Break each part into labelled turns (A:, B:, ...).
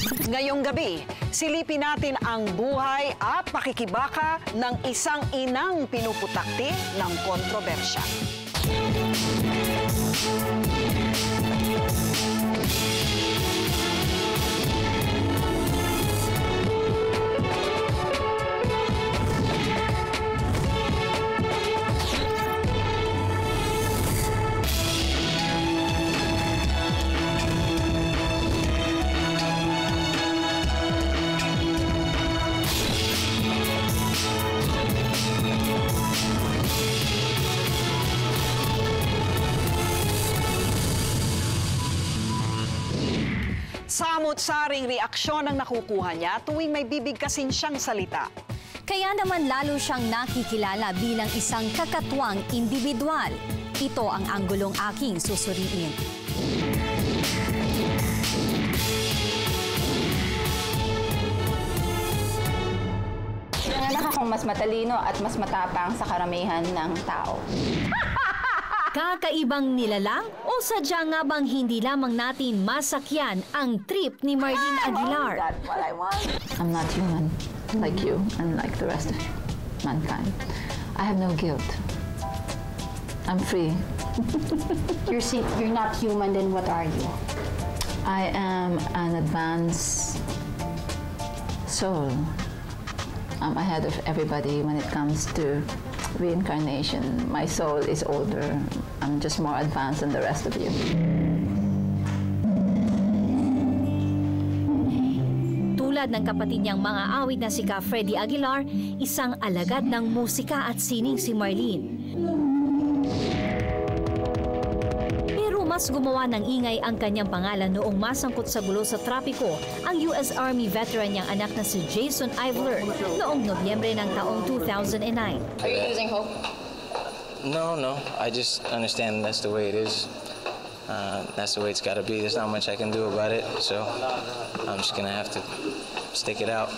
A: Ngayong gabi, silipin natin ang buhay at pakikibaka ng isang inang pinuputakti ng kontrobersya. Samot-saring reaksyon ang nakukuha niya tuwing may bibigkasin siyang salita.
B: Kaya naman lalo siyang nakikilala bilang isang kakatwang individual. Ito ang anggulong aking susuriin.
C: Nanganak akong mas matalino at mas matapang sa karamihan ng tao.
B: Kakaibang nilalang o sadya nga bang hindi lamang natin masakyan ang trip ni Marlene Aguilar?
C: That's what I want. I'm not human like you and like the rest of mankind. I have no guilt. I'm free.
D: You're, you're not human, then what are you?
C: I am an advanced soul. I'm ahead of everybody when it comes to reincarnation. My soul is older. I'm just more advanced than the rest of you.
B: Tulad ng kapatid niyang mga awit na si Ka Freddy Aguilar, isang alagad ng musika at sining si Marlene. Mas gumawa ng ingay ang kanyang pangalan noong masangkot sa gulo sa trapiko ang US Army veteran niyang anak na si Jason Ivler noong Nobyembre ng taong 2009.
E: Are you losing hope?
F: No, no. I just understand that's the way it is. Uh, that's the way it's got to be. There's not much I can do about it, so I'm just gonna have to stick it out.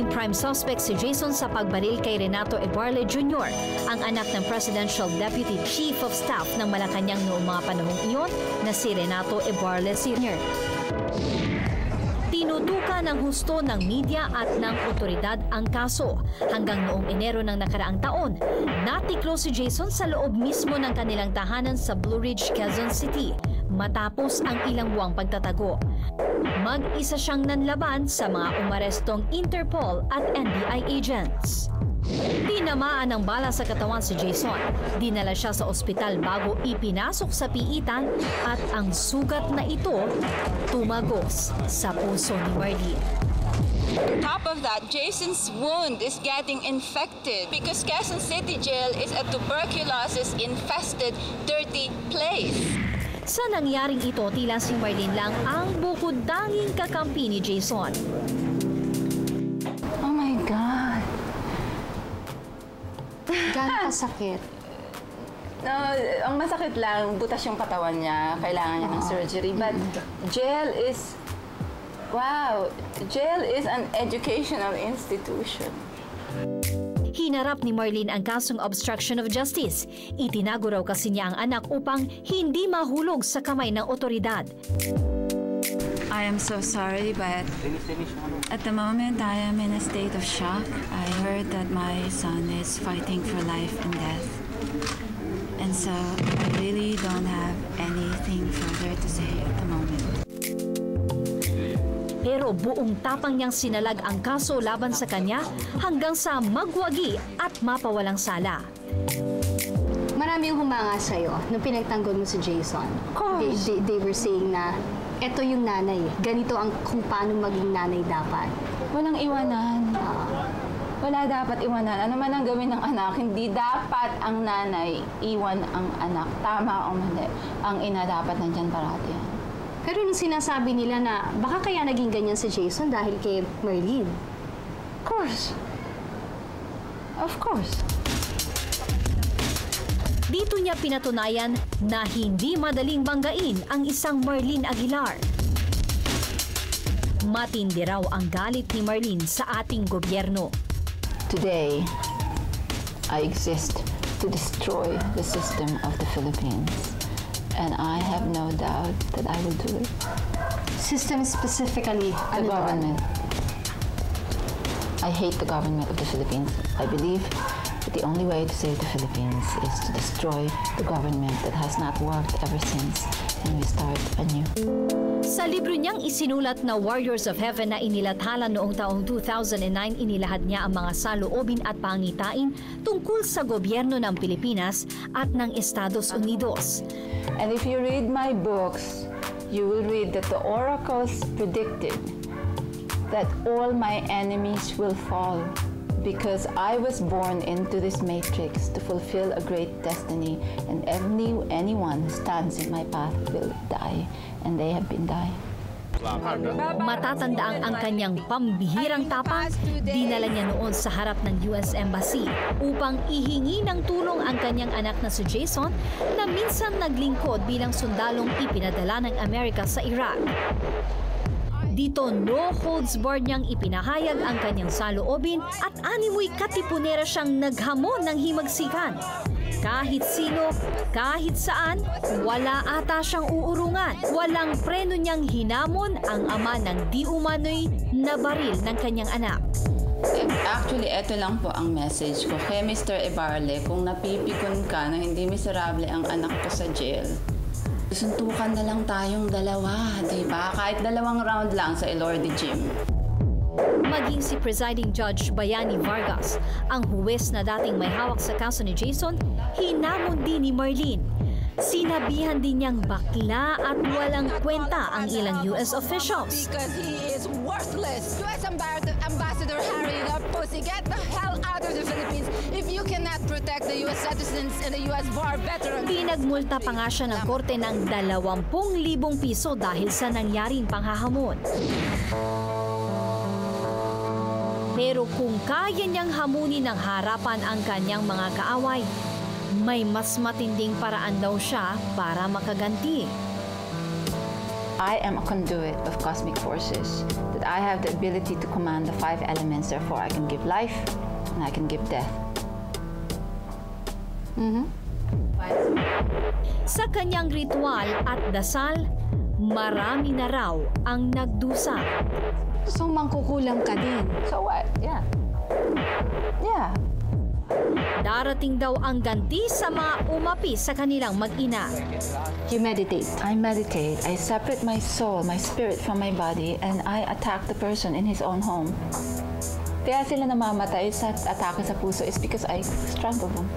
B: Naging prime suspect si Jason sa pagbaril kay Renato Ebarle Jr., ang anak ng Presidential Deputy Chief of Staff ng Malacanang noong mga panahong iyon na si Renato Ebarle Sr. Tinutuka ng husto ng media at ng otoridad ang kaso. Hanggang noong Enero ng nakaraang taon, natiklo si Jason sa loob mismo ng kanilang tahanan sa Blue Ridge, Quezon City matapos ang ilang buwang pagtatago. Mag-isa siyang nanlaban sa mga umarestong Interpol at NBI agents. Tinamaan ng bala sa katawan si Jason. Dinala siya sa ospital bago ipinasok sa piitan at ang sugat na ito tumagos sa puso ni Marlene.
G: top of that, Jason's wound is getting infected because Quezon City Jail is a tuberculosis infested, dirty place.
B: Sa nangyaring ito, tila si Marlene lang ang bukod tanging kakampi ni Jason.
C: Oh my God.
D: Gano'n kasakit?
C: No, ang masakit lang, butas yung katawan niya. Kailangan niya ng surgery. But jail is, wow, jail is an educational institution.
B: Hinarap ni Marlene ang kasong obstruction of justice. Itinago raw kasi niya ang anak upang hindi mahulog sa kamay ng otoridad.
H: I am so sorry, but at the moment I am in a state of shock. I heard that my son is fighting for life and death. And so I really don't have anything further to say at the moment.
B: Pero buong tapang niyang sinalag ang kaso laban sa kanya hanggang sa magwagi at mapawalang sala.
D: Marami yung humanga sa'yo nung pinagtanggol mo si Jason. They, they, they were saying na eto yung nanay. Ganito ang kung paano maging nanay dapat.
C: Walang iwanan. Wala dapat iwanan. Ano man ang gawin ng anak, hindi dapat ang nanay iwan ang anak. Tama o mali. Ang ina dapat nandyan parati yan.
D: Pero nung sinasabi nila na baka kaya naging ganyan si Jason dahil kay Marlene.
C: Of course. Of course.
B: Dito niya pinatunayan na hindi madaling banggain ang isang Marlene Aguilar. Matindi raw ang galit ni Marlene sa ating gobyerno.
C: Today, I exist to destroy the system of the Philippines. And I have no doubt that I will do it.
D: System specifically,
C: The government. I hate the government of the Philippines. I believe that the only way to save the Philippines is to destroy the government that has not worked ever since and we start anew.
B: Sa libro niyang isinulat na Warriors of Heaven na inilathala noong taong 2009, inilahad niya ang mga saloobin at pangitain tungkol sa gobyerno ng Pilipinas at ng Estados Unidos.
C: And if you read my books, you will read that the oracles predicted that all my enemies will fall because I was born into this matrix to fulfill a great destiny and any, anyone who stands in my path will die and they have been dying.
B: Matatandaang ang kanyang pambihirang tapang, dinala niya noon sa harap ng US Embassy upang ihingi ng tulong ang kanyang anak na si Jason na minsan naglingkod bilang sundalong ipinadala ng Amerika sa Iraq. Dito no holds barred niyang ipinahayag ang kanyang saloobin at animoy katipunera siyang naghamon ng himagsikan. Kahit sino, kahit saan, wala ata siyang uurungan. Walang preno niyang hinamon ang ama ng di umano'y nabaril ng kanyang anak.
E: Actually, ito lang po ang message ko kay Mr. Ibarle. Kung napipikon ka na hindi miserable ang anak ko sa jail, suntukan na lang tayong dalawa, di ba? Kahit dalawang round lang sa Elordi Gym.
B: Maging si Presiding Judge Bayani Vargas, ang huwes na dating may hawak sa kaso ni Jason, hinamon din ni Marlene. Sinabihan din niyang bakla at walang kwenta ang ilang US officials.
I: Because he is worthless. U.S. Ambassador, Harry, pussy, get the hell out of the Philippines. If you cannot protect the U.S. citizens and the U.S. bar veterans.
B: Pinagmulta pa nga siya ng korte ng 20,000 piso dahil sa nangyaring panghahamon. Pero kung kaya niyang hamunin ng harapan ang kanyang mga kaaway, may mas matinding paraan daw siya para makaganti.
C: I am a conduit of cosmic forces, that I have the ability to command the five elements, therefore I can give life and I can give death.
B: Sa kanyang ritual at dasal, marami na raw ang nagdusa.
D: So, mangkukulam ka din.
C: So what? Yeah. Yeah.
B: Darating daw ang ganti sa mga umapi sa kanilang mag-ina.
D: You meditate.
C: I meditate. I separate my soul, my spirit from my body, and I attack the person in his own home. Kaya sila namamatay sa atake sa puso is because I strangle them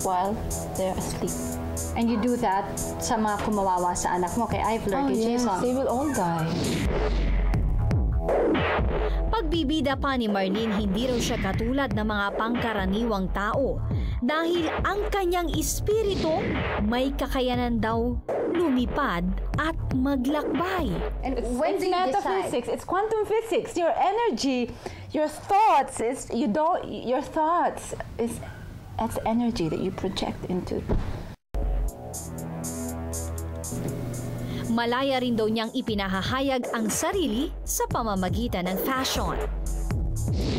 C: while they're asleep.
D: And you do that sa mga kumawawa sa anak mo kay Ivler,
C: Oh,
D: kay
C: yes,
D: Jason.
C: they will all die.
B: Pagbibida pa ni Marlene, hindi raw siya katulad ng mga pangkaraniwang tao dahil ang kanyang espiritu may kakayanan daw lumipad at maglakbay.
D: And
C: It's,
D: when
C: it's
D: you decide?
C: metaphysics. It's quantum physics. Your energy, your thoughts is you don't. Your thoughts is that's energy that you project into.
B: Malaya rin daw niyang ipinahahayag ang sarili sa pamamagitan ng fashion.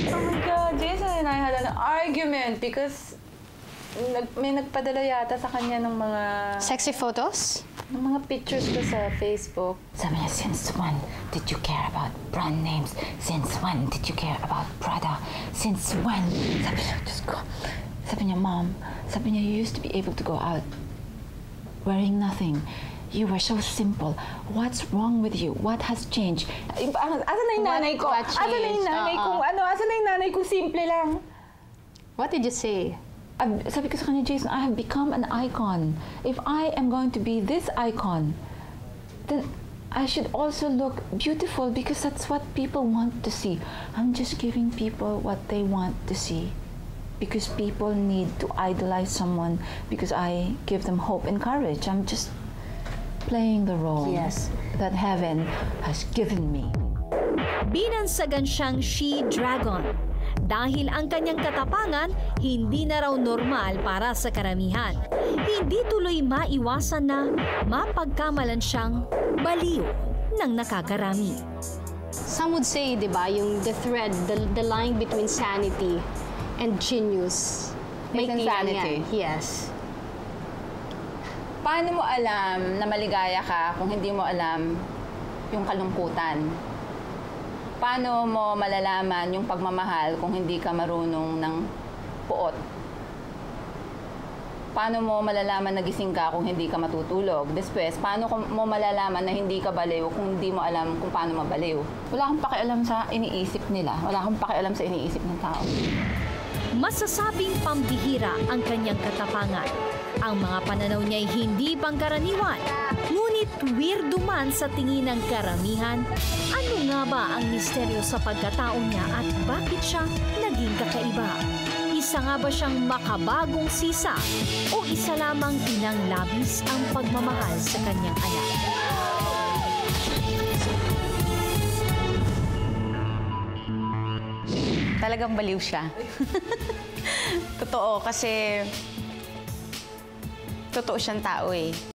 C: Oh my God, Jason and I had an argument because nag, may nagpadala yata sa kanya ng mga
D: Sexy photos?
C: ng mga pictures ko sa Facebook. Sabi niya, since when did you care about brand names? Since when did you care about Prada? Since when? Sabi niya, just go. Sabi niya, Mom, sabi niya, you used to be able to go out wearing nothing. You were so simple. What's wrong with you? What has changed? Asa na yung nanay ko?
D: what
C: Asa na yung nanay
D: Oo.
C: kong ano? Asa na yung nanay kong simple lang?
D: What did you say?
C: I've, sabi ko sa kanya, Jason, I have become an icon. If I am going to be this icon, then I should also look beautiful because that's what people want to see. I'm just giving people what they want to see. Because people need to idolize someone because I give them hope and courage. I'm just playing the role
D: Yes.
C: that heaven has given me.
B: Binansagan siyang she-dragon dahil ang kanyang katapangan hindi na raw normal para sa karamihan. Hindi tuloy maiwasan na mapagkamalan siyang baliw ng nakakarami.
D: Some would say, di ba, yung the thread, the, the line between sanity and genius. May
E: insanity.
D: yan. Yes.
E: Paano mo alam na maligaya ka kung hindi mo alam
C: yung kalungkutan. Paano mo malalaman yung pagmamahal kung hindi ka marunong ng puot? Paano mo malalaman na gising ka kung hindi ka matutulog? Después, paano mo malalaman na hindi ka baliw kung hindi mo alam kung paano mabaliw? Wala akong pakialam sa iniisip nila. Wala akong pakialam sa iniisip ng tao.
B: Masasabing pambihira ang kanyang katapangan. Ang mga pananaw niya'y hindi pangkaraniwan. Weirdo man sa tingin ng karamihan, ano nga ba ang misteryo sa pagkatao niya at bakit siya naging kakaiba? Isa nga ba siyang makabagong sisa o isa lamang inang labis ang pagmamahal sa kanyang anak?
J: Talagang baliw siya. Totoo, kasi totoo siyang tao eh.